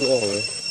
그것도 찌워.